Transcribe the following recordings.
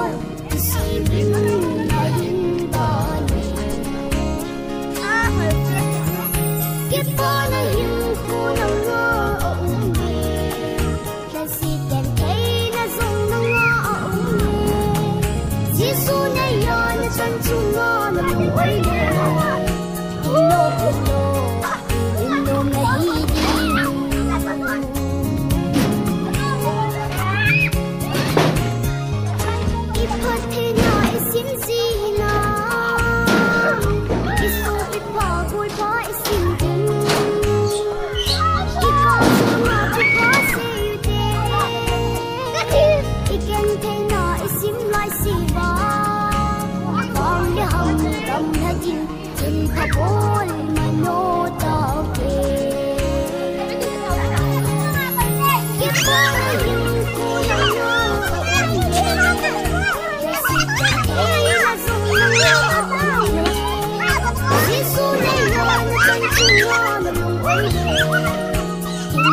Oh, oh, me.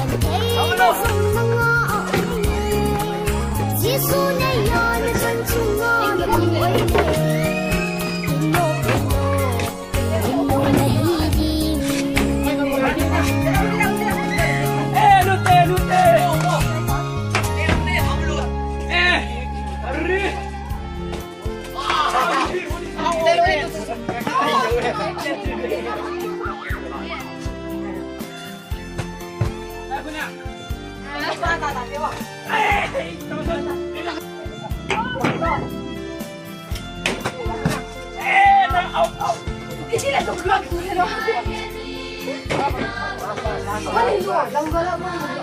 咱们弄打电话。哎，张春，你让我到。哎，咱熬熬，你进来就喝，喝了。快点坐，张哥，快点坐。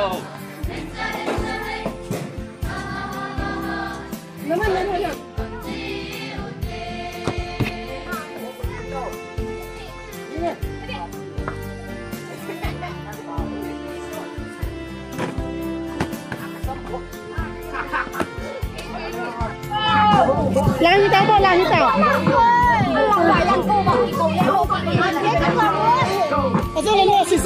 喽！能不能看两只在做，两只在。我这里没有，其实。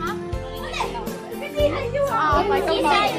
Hả? Cái gì hình như Ờ, phải công bằng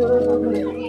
amor.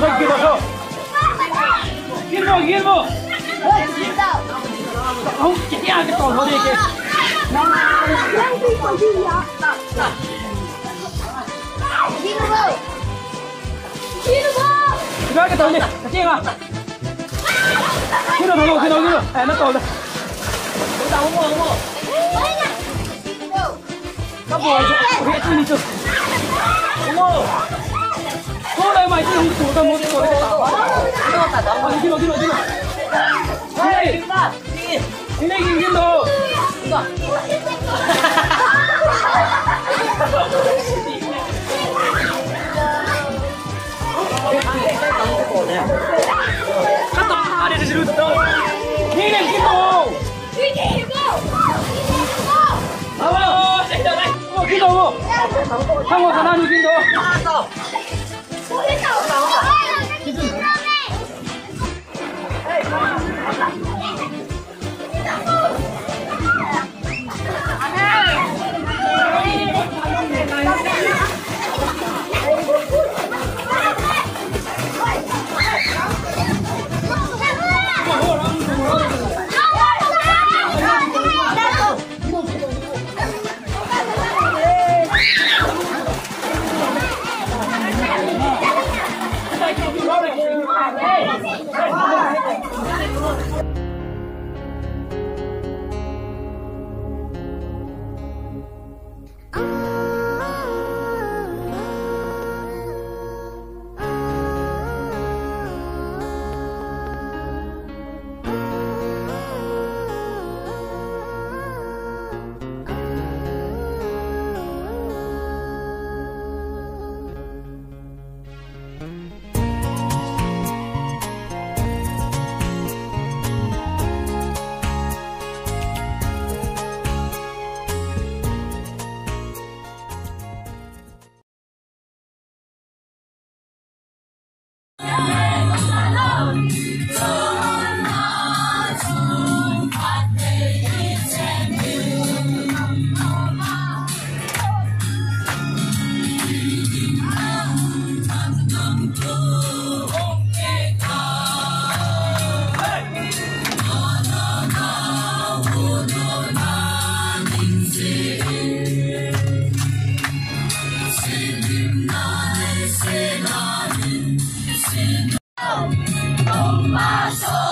nos hay que pasó. Guillermo, Guillermo. ¿Qué tiene que todo? ¿Qué Kamu, kamu, kamu, kamu, kamu, थोड़ा mic में छोटा मोट छोटे गिनो गिनो गिनो गिने गिन गिन दो Kata ada di situ. Gini gitu. Gini gitu. Halo, saya dah. Oh, gitu. Kamu kenal gitu. You. paso.